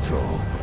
That's all.